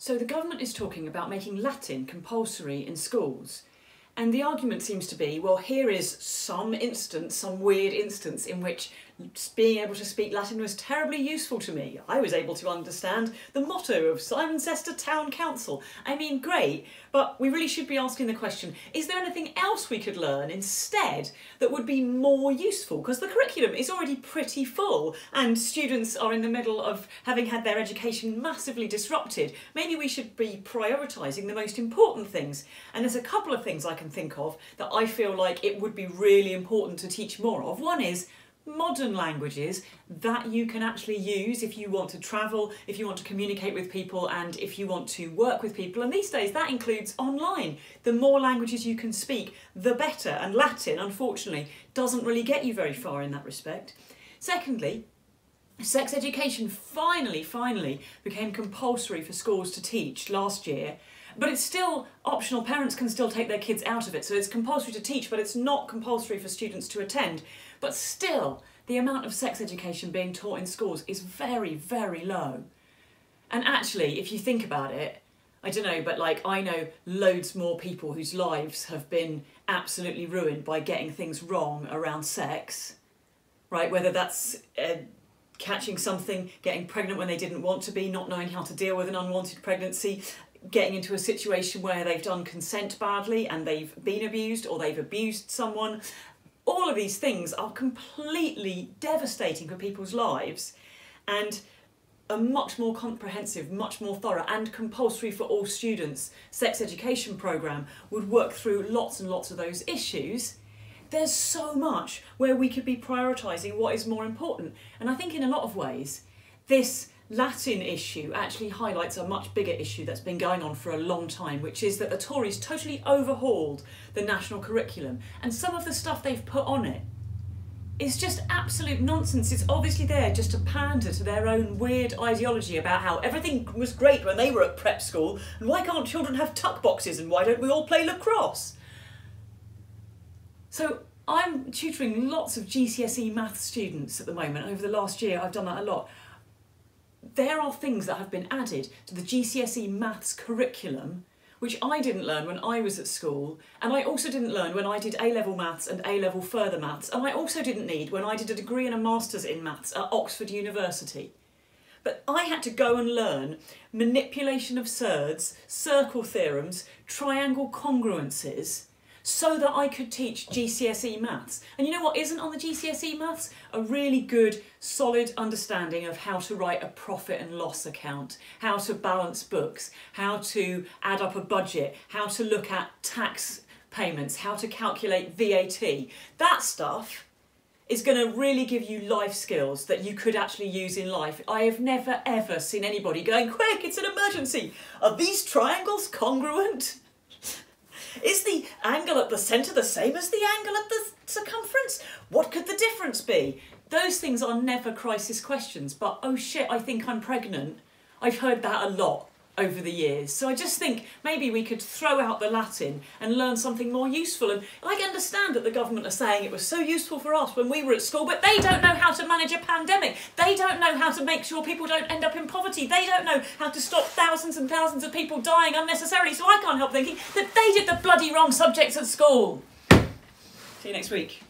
So the government is talking about making Latin compulsory in schools. And the argument seems to be, well, here is some instance, some weird instance in which being able to speak Latin was terribly useful to me. I was able to understand the motto of Cirencester Town Council. I mean, great, but we really should be asking the question, is there anything else we could learn instead that would be more useful? Because the curriculum is already pretty full and students are in the middle of having had their education massively disrupted. Maybe we should be prioritising the most important things. And there's a couple of things I can think of that I feel like it would be really important to teach more of. One is modern languages that you can actually use if you want to travel, if you want to communicate with people, and if you want to work with people. And these days, that includes online. The more languages you can speak, the better. And Latin, unfortunately, doesn't really get you very far in that respect. Secondly, sex education finally, finally became compulsory for schools to teach last year. But it's still optional. Parents can still take their kids out of it. So it's compulsory to teach, but it's not compulsory for students to attend. But still, the amount of sex education being taught in schools is very, very low. And actually, if you think about it, I don't know, but like I know loads more people whose lives have been absolutely ruined by getting things wrong around sex, right? Whether that's uh, catching something, getting pregnant when they didn't want to be, not knowing how to deal with an unwanted pregnancy, getting into a situation where they've done consent badly and they've been abused or they've abused someone. All of these things are completely devastating for people's lives and a much more comprehensive, much more thorough and compulsory for all students sex education programme would work through lots and lots of those issues. There's so much where we could be prioritising what is more important. And I think in a lot of ways, this Latin issue actually highlights a much bigger issue that's been going on for a long time, which is that the Tories totally overhauled the national curriculum and some of the stuff they've put on it is just absolute nonsense. It's obviously there just to pander to their own weird ideology about how everything was great when they were at prep school and why can't children have tuck boxes and why don't we all play lacrosse? So I'm tutoring lots of GCSE maths students at the moment. Over the last year, I've done that a lot there are things that have been added to the GCSE maths curriculum which I didn't learn when I was at school, and I also didn't learn when I did A level maths and A level further maths, and I also didn't need when I did a degree and a master's in maths at Oxford University. But I had to go and learn manipulation of surds, circle theorems, triangle congruences, so that I could teach GCSE maths. And you know what isn't on the GCSE maths? A really good, solid understanding of how to write a profit and loss account, how to balance books, how to add up a budget, how to look at tax payments, how to calculate VAT. That stuff is going to really give you life skills that you could actually use in life. I have never ever seen anybody going, quick, it's an emergency. Are these triangles congruent? Is the angle at the centre the same as the angle at the circumference? What could the difference be? Those things are never crisis questions, but oh shit, I think I'm pregnant. I've heard that a lot over the years. So I just think maybe we could throw out the Latin and learn something more useful. And I understand that the government are saying it was so useful for us when we were at school, but they don't know how to manage a pandemic. They don't know how to make sure people don't end up in poverty. They don't know how to stop thousands and thousands of people dying unnecessarily. So I can't help thinking that they did the bloody wrong subjects at school. See you next week.